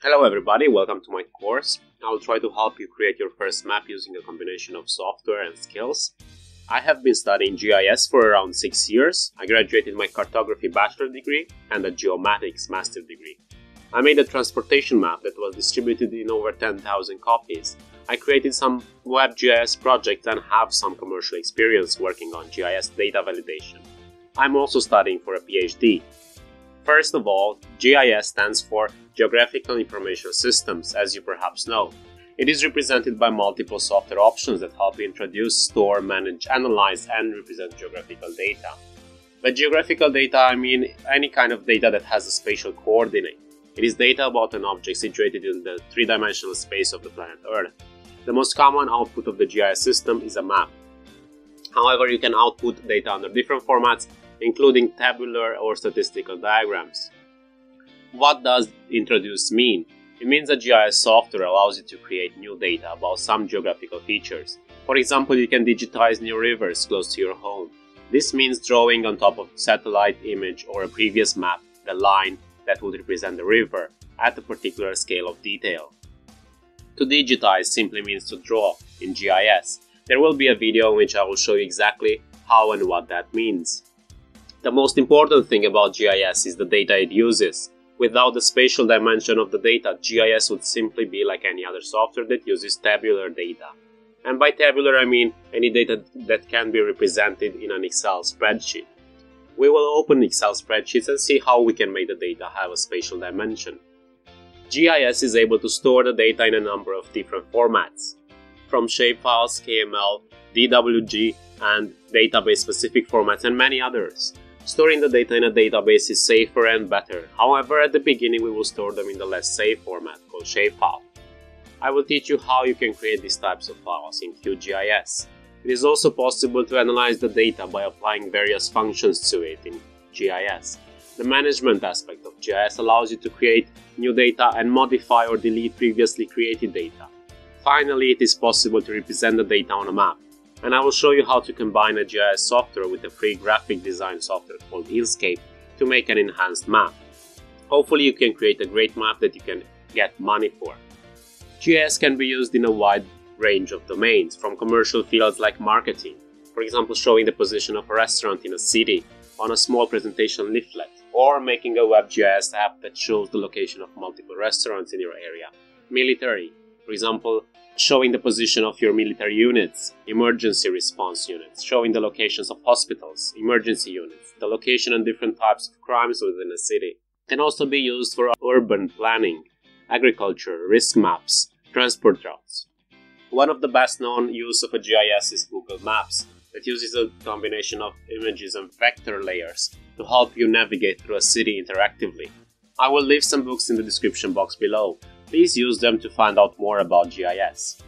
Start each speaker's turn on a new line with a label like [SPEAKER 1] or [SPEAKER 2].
[SPEAKER 1] Hello everybody, welcome to my course. I will try to help you create your first map using a combination of software and skills. I have been studying GIS for around 6 years. I graduated my cartography bachelor degree and a geomatics master degree. I made a transportation map that was distributed in over 10,000 copies. I created some web GIS projects and have some commercial experience working on GIS data validation. I'm also studying for a PhD. First of all, GIS stands for Geographical Information Systems, as you perhaps know. It is represented by multiple software options that help you introduce, store, manage, analyze, and represent geographical data. By geographical data, I mean any kind of data that has a spatial coordinate. It is data about an object situated in the three dimensional space of the planet Earth. The most common output of the GIS system is a map. However, you can output data under different formats including tabular or statistical diagrams. What does introduce mean? It means that GIS software allows you to create new data about some geographical features. For example, you can digitize new rivers close to your home. This means drawing on top of satellite image or a previous map the line that would represent the river at a particular scale of detail. To digitize simply means to draw in GIS. There will be a video in which I will show you exactly how and what that means. The most important thing about GIS is the data it uses. Without the spatial dimension of the data, GIS would simply be like any other software that uses tabular data. And by tabular I mean any data that can be represented in an Excel spreadsheet. We will open Excel spreadsheets and see how we can make the data have a spatial dimension. GIS is able to store the data in a number of different formats, from shapefiles, KML, DWG, and database specific formats, and many others. Storing the data in a database is safer and better, however at the beginning we will store them in the less safe format called shapefile. I will teach you how you can create these types of files in QGIS. It is also possible to analyze the data by applying various functions to it in GIS. The management aspect of GIS allows you to create new data and modify or delete previously created data. Finally, it is possible to represent the data on a map and I will show you how to combine a GIS software with a free graphic design software called Inkscape to make an enhanced map. Hopefully you can create a great map that you can get money for. GIS can be used in a wide range of domains, from commercial fields like marketing, for example showing the position of a restaurant in a city on a small presentation leaflet, or making a WebGIS app that shows the location of multiple restaurants in your area. Military, for example, showing the position of your military units, emergency response units, showing the locations of hospitals, emergency units, the location and different types of crimes within a city. Can also be used for urban planning, agriculture, risk maps, transport routes. One of the best known use of a GIS is Google Maps, that uses a combination of images and vector layers to help you navigate through a city interactively. I will leave some books in the description box below Please use them to find out more about GIS.